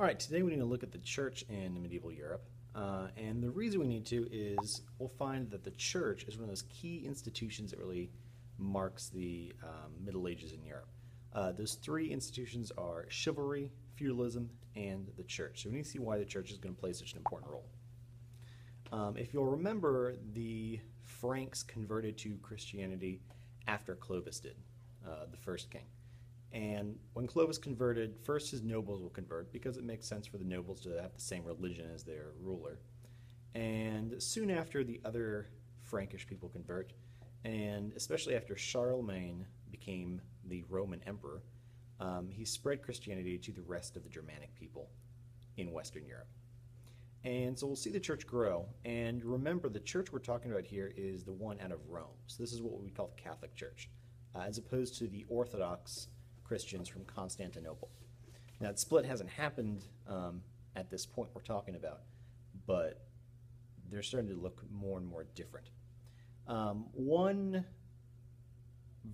All right, today we need to look at the church in medieval Europe. Uh, and the reason we need to is we'll find that the church is one of those key institutions that really marks the um, Middle Ages in Europe. Uh, those three institutions are chivalry, feudalism, and the church. So we need to see why the church is going to play such an important role. Um, if you'll remember, the Franks converted to Christianity after Clovis did, uh, the first king. And when Clovis converted, first his nobles will convert because it makes sense for the nobles to have the same religion as their ruler. And soon after, the other Frankish people convert, and especially after Charlemagne became the Roman emperor, um, he spread Christianity to the rest of the Germanic people in Western Europe. And so we'll see the church grow. And remember, the church we're talking about here is the one out of Rome. So this is what we call the Catholic Church, uh, as opposed to the Orthodox Christians from Constantinople. Now, that split hasn't happened um, at this point we're talking about, but they're starting to look more and more different. Um, one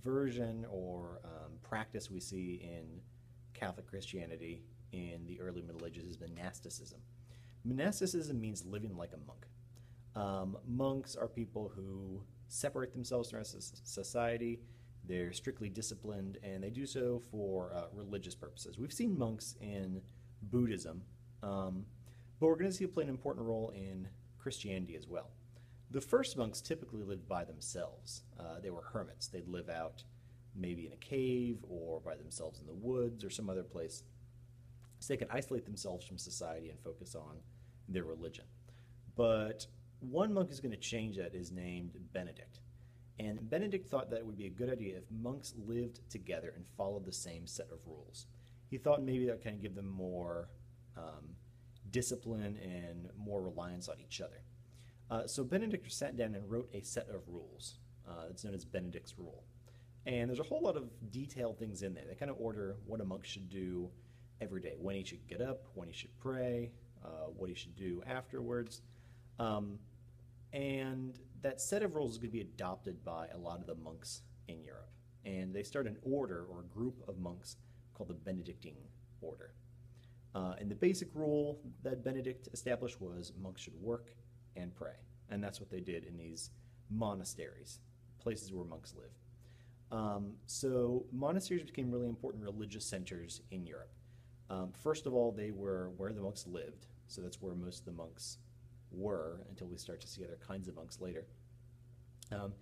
version or um, practice we see in Catholic Christianity in the early Middle Ages is monasticism. Monasticism means living like a monk. Um, monks are people who separate themselves from society. They're strictly disciplined, and they do so for uh, religious purposes. We've seen monks in Buddhism, um, but we're going to see it play an important role in Christianity as well. The first monks typically lived by themselves. Uh, they were hermits. They'd live out maybe in a cave or by themselves in the woods or some other place. So they could isolate themselves from society and focus on their religion. But one monk who's going to change that is named Benedict. And Benedict thought that it would be a good idea if monks lived together and followed the same set of rules. He thought maybe that would kind of give them more um, discipline and more reliance on each other. Uh, so Benedict sat down and wrote a set of rules. Uh, it's known as Benedict's Rule. And there's a whole lot of detailed things in there. They kind of order what a monk should do every day, when he should get up, when he should pray, uh, what he should do afterwards. Um, and that set of rules is going to be adopted by a lot of the monks in Europe. And they start an order or a group of monks called the Benedictine Order. Uh, and the basic rule that Benedict established was monks should work and pray. And that's what they did in these monasteries, places where monks live. Um, so monasteries became really important religious centers in Europe. Um, first of all, they were where the monks lived, so that's where most of the monks were until we start to see other kinds of monks later. Um,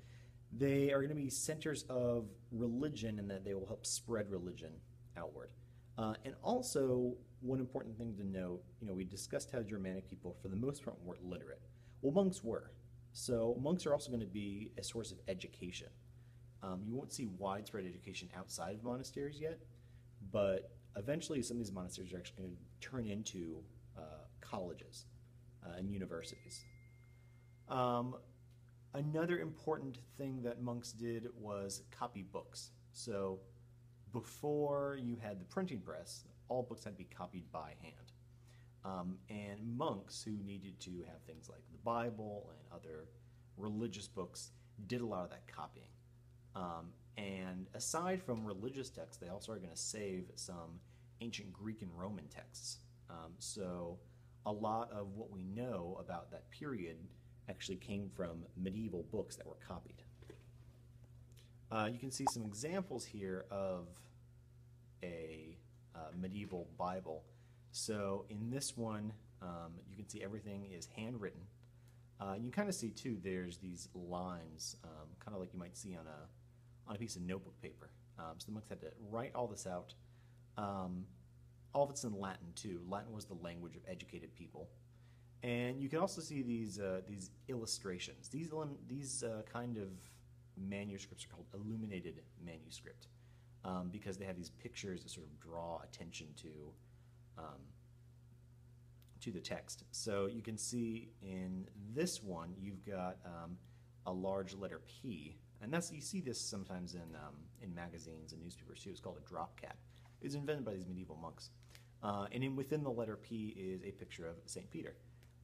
they are going to be centers of religion in that they will help spread religion outward. Uh, and also, one important thing to note, you know, we discussed how Germanic people, for the most part, weren't literate. Well, monks were. So monks are also going to be a source of education. Um, you won't see widespread education outside of monasteries yet, but eventually some of these monasteries are actually going to turn into uh, colleges and universities. Um, another important thing that monks did was copy books. So before you had the printing press, all books had to be copied by hand. Um, and monks who needed to have things like the Bible and other religious books did a lot of that copying. Um, and aside from religious texts, they also are going to save some ancient Greek and Roman texts. Um, so a lot of what we know about that period actually came from medieval books that were copied. Uh, you can see some examples here of a uh, medieval Bible. So in this one, um, you can see everything is handwritten. Uh, you kind of see too. There's these lines, um, kind of like you might see on a on a piece of notebook paper. Um, so the monks had to write all this out. Um, all of it's in Latin too. Latin was the language of educated people, and you can also see these uh, these illustrations. These these uh, kind of manuscripts are called illuminated manuscript um, because they have these pictures that sort of draw attention to um, to the text. So you can see in this one, you've got um, a large letter P, and that's you see this sometimes in um, in magazines and newspapers too. It's called a drop cap. It was invented by these medieval monks, uh, and in, within the letter P is a picture of Saint Peter.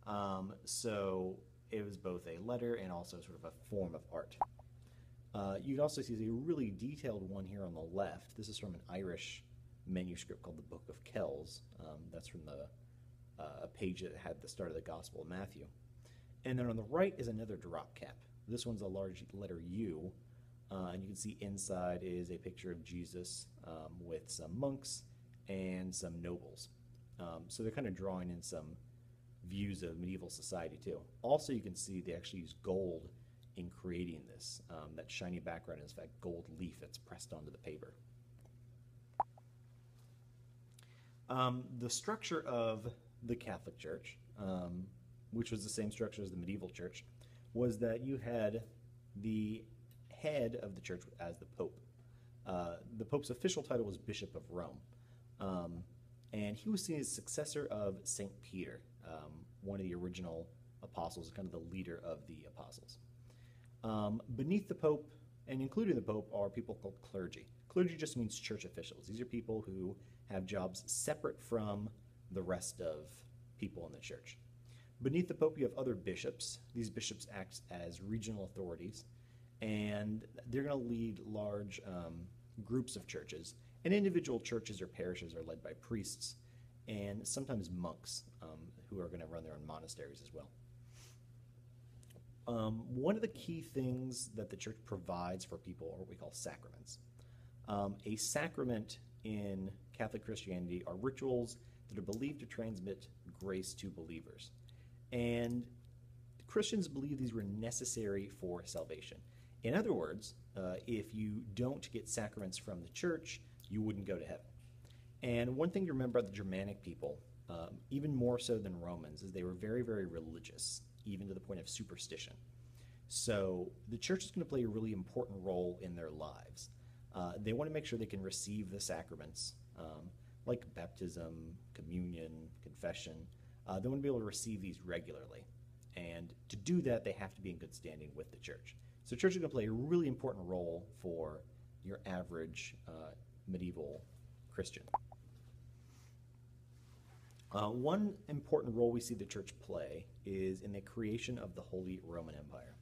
Um, so it was both a letter and also sort of a form of art. Uh, you can also see a really detailed one here on the left. This is from an Irish manuscript called the Book of Kells. Um, that's from the uh, a page that had the start of the Gospel of Matthew. And then on the right is another drop cap. This one's a large letter U, uh, and you can see inside is a picture of Jesus um, with some monks and some nobles. Um, so they're kind of drawing in some views of medieval society too. Also, you can see they actually use gold in creating this. Um, that shiny background is that gold leaf that's pressed onto the paper. Um, the structure of the Catholic Church, um, which was the same structure as the medieval church, was that you had the head of the church as the Pope. Uh, the Pope's official title was Bishop of Rome. Um, and he was seen as successor of St. Peter, um, one of the original apostles, kind of the leader of the apostles. Um, beneath the Pope, and including the Pope, are people called clergy. Clergy just means church officials. These are people who have jobs separate from the rest of people in the church. Beneath the Pope, you have other bishops. These bishops act as regional authorities, and they're going to lead large um, groups of churches. And individual churches or parishes are led by priests and sometimes monks um, who are going to run their own monasteries as well. Um, one of the key things that the church provides for people are what we call sacraments. Um, a sacrament in Catholic Christianity are rituals that are believed to transmit grace to believers. And Christians believe these were necessary for salvation. In other words, uh, if you don't get sacraments from the church, you wouldn't go to heaven. And one thing to remember about the Germanic people, um, even more so than Romans, is they were very, very religious, even to the point of superstition. So the church is going to play a really important role in their lives. Uh, they want to make sure they can receive the sacraments, um, like baptism, communion, confession. Uh, they want to be able to receive these regularly. And to do that, they have to be in good standing with the church. So, church is going to play a really important role for your average uh, medieval Christian. Uh, one important role we see the church play is in the creation of the Holy Roman Empire.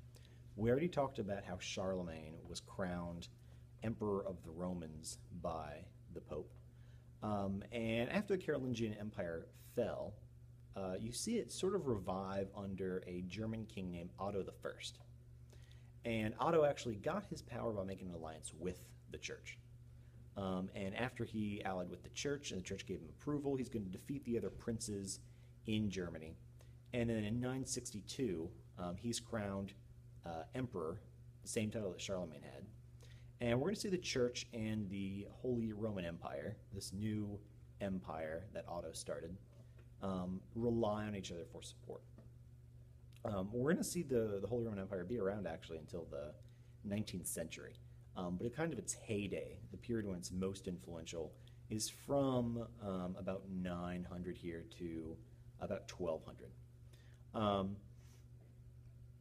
We already talked about how Charlemagne was crowned emperor of the Romans by the Pope. Um, and after the Carolingian Empire fell, uh, you see it sort of revive under a German king named Otto I. And Otto actually got his power by making an alliance with the church. Um, and after he allied with the church and the church gave him approval, he's going to defeat the other princes in Germany. And then in 962, um, he's crowned uh, emperor, the same title that Charlemagne had. And we're going to see the church and the Holy Roman Empire, this new empire that Otto started, um, rely on each other for support. Um, we're going to see the, the Holy Roman Empire be around actually until the 19th century. Um, but at kind of its heyday, the period when it's most influential, is from um, about 900 here to about 1200. Um,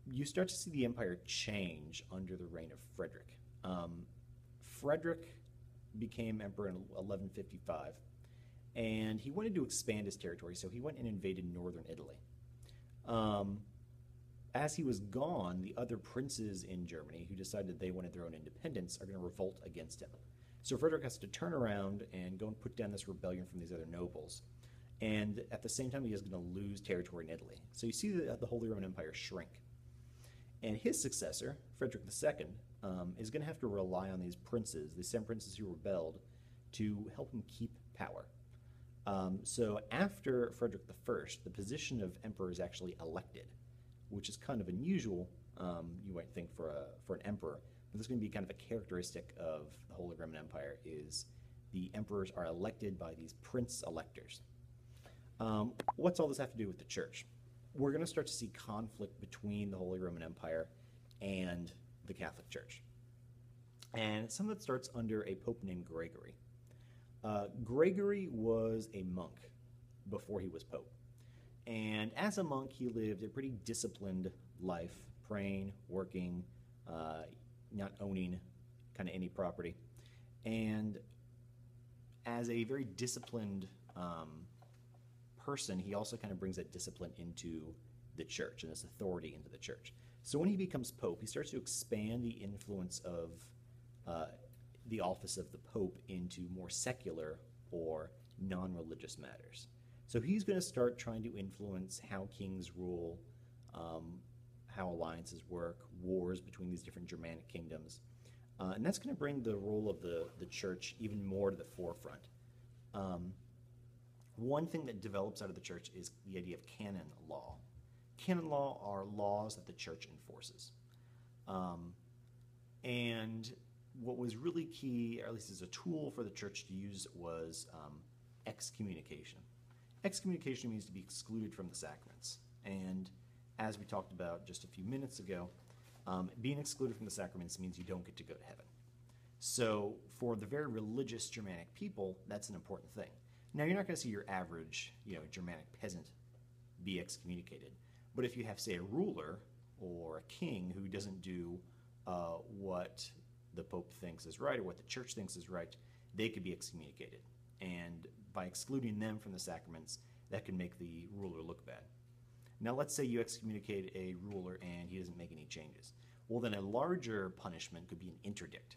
you start to see the empire change under the reign of Frederick. Um, Frederick became emperor in 1155, and he wanted to expand his territory, so he went and invaded northern Italy. As he was gone, the other princes in Germany who decided they wanted their own independence are going to revolt against him. So Frederick has to turn around and go and put down this rebellion from these other nobles. And at the same time, he is going to lose territory in Italy. So you see the, the Holy Roman Empire shrink. And his successor, Frederick II, um, is going to have to rely on these princes, these same princes who rebelled, to help him keep power. Um, so after Frederick I, the position of emperor is actually elected which is kind of unusual, um, you might think, for, a, for an emperor. But this is going to be kind of a characteristic of the Holy Roman Empire is the emperors are elected by these prince electors. Um, what's all this have to do with the church? We're going to start to see conflict between the Holy Roman Empire and the Catholic Church. And some of it starts under a pope named Gregory. Uh, Gregory was a monk before he was pope. And as a monk, he lived a pretty disciplined life, praying, working, uh, not owning kind of any property. And as a very disciplined um, person, he also kind of brings that discipline into the church and this authority into the church. So when he becomes pope, he starts to expand the influence of uh, the office of the pope into more secular or non religious matters. So he's going to start trying to influence how kings rule, um, how alliances work, wars between these different Germanic kingdoms. Uh, and that's going to bring the role of the, the church even more to the forefront. Um, one thing that develops out of the church is the idea of canon law. Canon law are laws that the church enforces. Um, and what was really key, or at least as a tool for the church to use, was um, excommunication. Excommunication means to be excluded from the sacraments. And as we talked about just a few minutes ago, um, being excluded from the sacraments means you don't get to go to heaven. So, for the very religious Germanic people, that's an important thing. Now, you're not going to see your average, you know, Germanic peasant be excommunicated. But if you have, say, a ruler or a king who doesn't do uh, what the Pope thinks is right or what the church thinks is right, they could be excommunicated. And by excluding them from the sacraments, that can make the ruler look bad. Now, let's say you excommunicate a ruler and he doesn't make any changes. Well, then a larger punishment could be an interdict.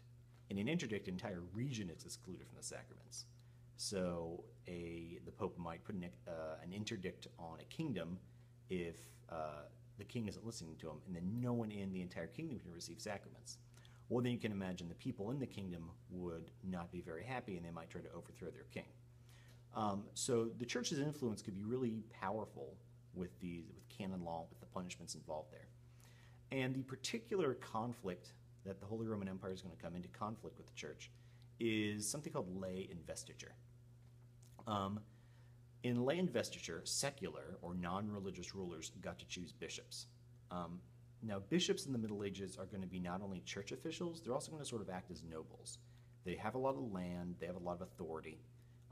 In an interdict, an entire region is excluded from the sacraments. So, a the Pope might put an, uh, an interdict on a kingdom if uh, the king isn't listening to him, and then no one in the entire kingdom can receive sacraments. Well, then you can imagine the people in the kingdom would not be very happy, and they might try to overthrow their king. Um, so the church's influence could be really powerful with these with canon law, with the punishments involved there. And the particular conflict that the Holy Roman Empire is going to come into conflict with the church is something called lay investiture. Um, in lay investiture, secular or non religious rulers got to choose bishops. Um, now, bishops in the Middle Ages are going to be not only church officials, they're also going to sort of act as nobles. They have a lot of land, they have a lot of authority,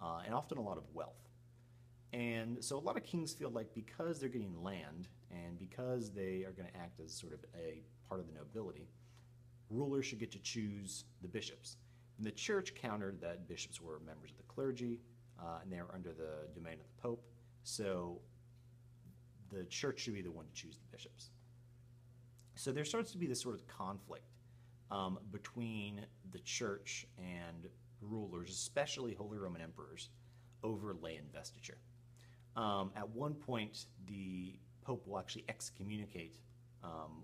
uh, and often a lot of wealth. And so a lot of kings feel like because they're getting land and because they are going to act as sort of a part of the nobility, rulers should get to choose the bishops. And the church countered that bishops were members of the clergy uh, and they were under the domain of the pope. So the church should be the one to choose the bishops. So there starts to be this sort of conflict um, between the church and rulers, especially Holy Roman emperors, over lay investiture. Um, at one point, the Pope will actually excommunicate um,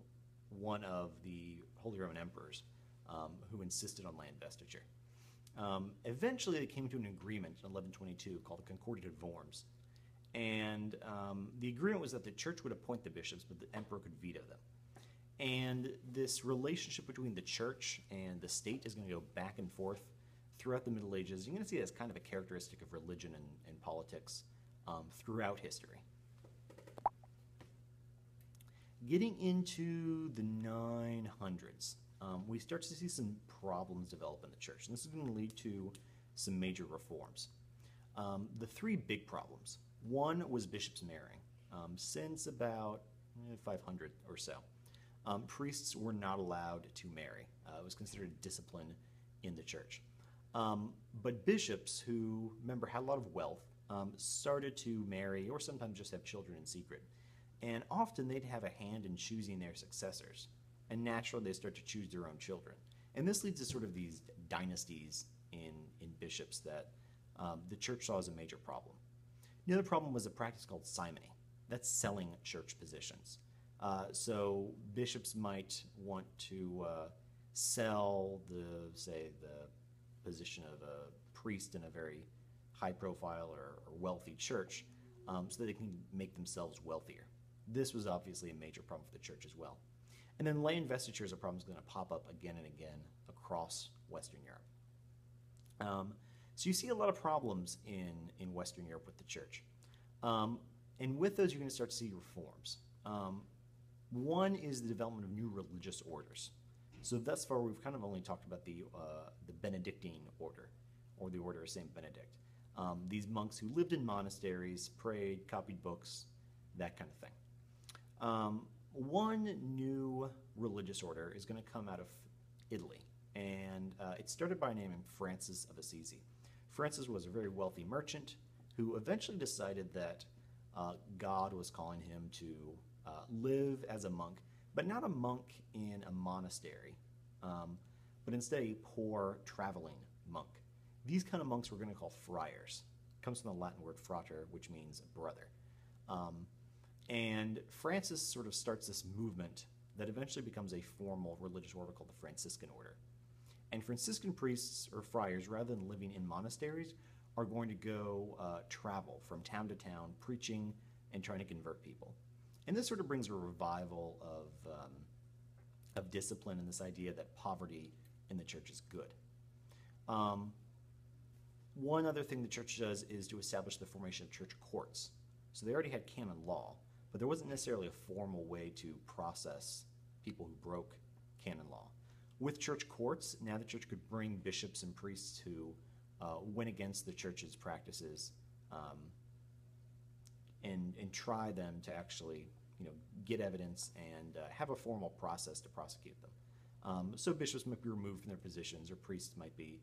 one of the Holy Roman emperors um, who insisted on lay investiture. Um, eventually, they came to an agreement in 1122 called the Concordat of Worms. And um, the agreement was that the church would appoint the bishops, but the emperor could veto them. And this relationship between the church and the state is going to go back and forth throughout the Middle Ages. You're going to see it as kind of a characteristic of religion and, and politics um, throughout history. Getting into the 900s, um, we start to see some problems develop in the church. And this is going to lead to some major reforms. Um, the three big problems one was bishops marrying. Um, since about eh, 500 or so, um, priests were not allowed to marry. Uh, it was considered discipline in the church. Um, but bishops, who, remember, had a lot of wealth, um, started to marry or sometimes just have children in secret. And often they'd have a hand in choosing their successors. And naturally, they start to choose their own children. And this leads to sort of these dynasties in, in bishops that um, the church saw as a major problem. The other problem was a practice called simony. That's selling church positions. Uh, so bishops might want to uh, sell the, say, the position of a priest in a very high profile or, or wealthy church um, so that they can make themselves wealthier. This was obviously a major problem for the church as well. And then lay investiture is a problem that's going to pop up again and again across Western Europe. Um, so you see a lot of problems in, in Western Europe with the church. Um, and with those, you're going to start to see reforms. Um, one is the development of new religious orders. So thus far, we've kind of only talked about the, uh, the Benedictine order, or the order of Saint Benedict. Um, these monks who lived in monasteries, prayed, copied books, that kind of thing. Um, one new religious order is going to come out of Italy, and uh, it started by a name named Francis of Assisi. Francis was a very wealthy merchant who eventually decided that uh, God was calling him to uh, live as a monk, but not a monk in a monastery, um, but instead a poor traveling monk These kind of monks we're going to call friars. It comes from the Latin word frater, which means brother. Um, and Francis sort of starts this movement that eventually becomes a formal religious order called the Franciscan order. And Franciscan priests or friars, rather than living in monasteries, are going to go uh, travel from town to town, preaching and trying to convert people. And this sort of brings a revival of, um, of discipline and this idea that poverty in the church is good. Um, one other thing the church does is to establish the formation of church courts. So they already had canon law, but there wasn't necessarily a formal way to process people who broke canon law. With church courts, now the church could bring bishops and priests who uh, went against the church's practices um, and, and try them to actually you know, get evidence and uh, have a formal process to prosecute them. Um, so bishops might be removed from their positions, or priests might be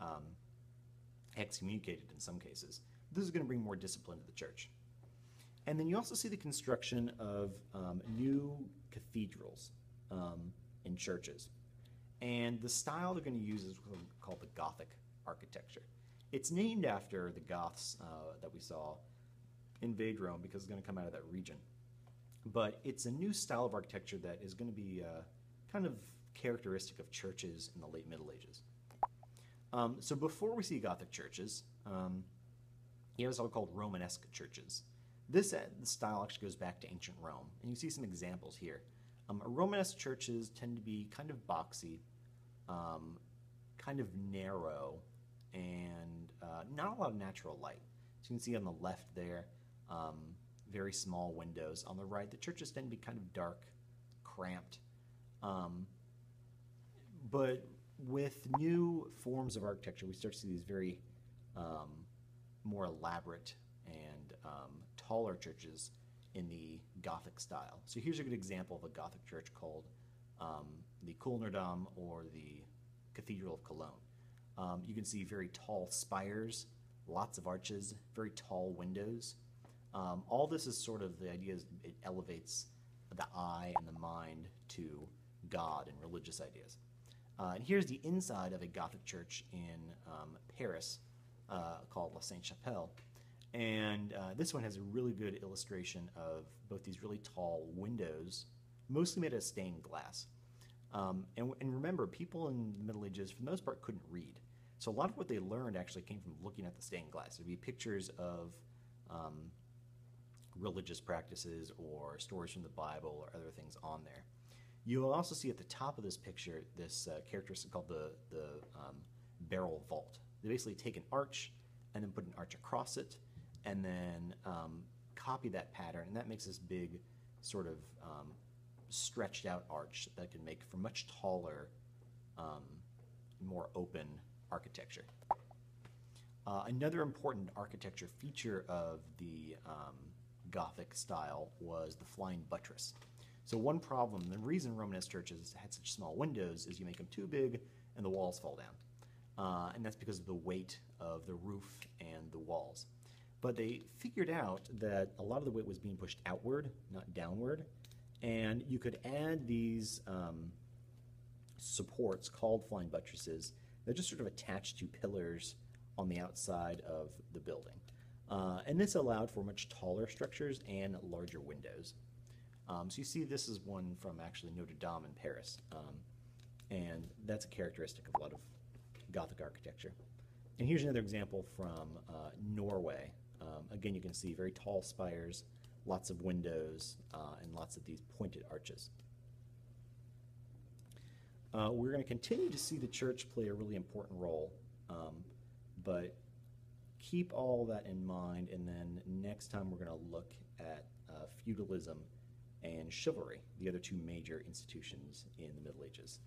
um, excommunicated in some cases. This is going to bring more discipline to the church. And then you also see the construction of um, new cathedrals um, in churches. And the style they're going to use is called the Gothic architecture. It's named after the Goths uh, that we saw invade Rome because it's going to come out of that region. But it's a new style of architecture that is going to be uh, kind of characteristic of churches in the late Middle Ages. Um, so before we see Gothic churches, um, you have what's called Romanesque churches. This uh, style actually goes back to ancient Rome, and you see some examples here. Um, Romanesque churches tend to be kind of boxy, um, kind of narrow, and uh, not a lot of natural light. So you can see on the left there, um, very small windows. On the right, the churches tend to be kind of dark, cramped. Um, but with new forms of architecture, we start to see these very um, more elaborate and um, taller churches in the Gothic style. So here's a good example of a Gothic church called um, the Kölner or the Cathedral of Cologne. Um, you can see very tall spires, lots of arches, very tall windows. Um, all this is sort of the idea is it elevates the eye and the mind to God and religious ideas. Uh, and here's the inside of a Gothic church in um, Paris uh, called La Sainte Chapelle. And uh, this one has a really good illustration of both these really tall windows, mostly made of stained glass. Um, and, and, remember, people in the Middle Ages, for the most part, couldn't read. So a lot of what they learned actually came from looking at the stained glass. There'd be pictures of um, religious practices or stories from the Bible or other things on there. You'll also see at the top of this picture this uh, characteristic called the, the um, barrel vault. They basically take an arch and then put an arch across it and then um, copy that pattern, and that makes this big sort of um, stretched out arch that can make for much taller, um, more open architecture. Uh, another important architecture feature of the um, Gothic style was the flying buttress. So one problem, the reason Romanesque churches had such small windows is you make them too big and the walls fall down. Uh, and that's because of the weight of the roof and the walls. But they figured out that a lot of the weight was being pushed outward, not downward, and you could add these um, supports called flying buttresses They're just sort of attached to pillars on the outside of the building. Uh, and this allowed for much taller structures and larger windows. Um, so you see this is one from actually Notre Dame in Paris. Um, and that's a characteristic of a lot of Gothic architecture. And here's another example from uh, Norway. Um, again, you can see very tall spires, lots of windows, uh, and lots of these pointed arches. Uh, we're going to continue to see the church play a really important role, um, but keep all that in mind, and then next time we're going to look at uh, feudalism and chivalry, the other two major institutions in the Middle Ages.